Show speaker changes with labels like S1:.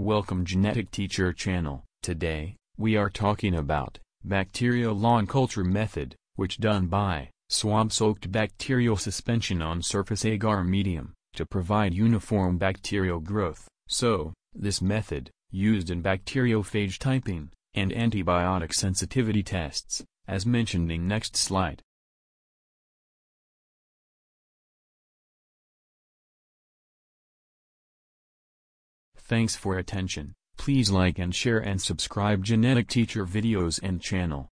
S1: Welcome Genetic Teacher channel. Today, we are talking about bacterial lawn culture method, which done by swab-soaked bacterial suspension on surface agar medium, to provide uniform bacterial growth. So, this method, used in bacteriophage typing, and antibiotic sensitivity tests, as mentioned in next slide. Thanks for attention. Please like and share and subscribe Genetic Teacher videos and channel.